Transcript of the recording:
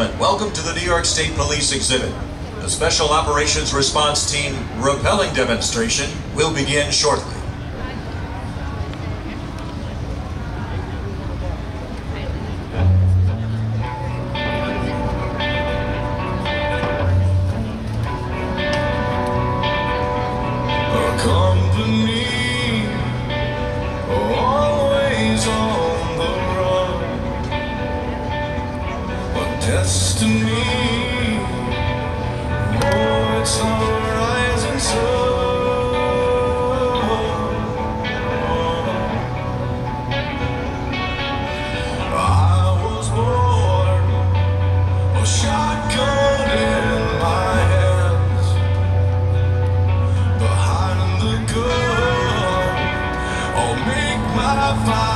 Welcome to the New York State Police exhibit. The Special Operations Response Team repelling demonstration will begin shortly. company behind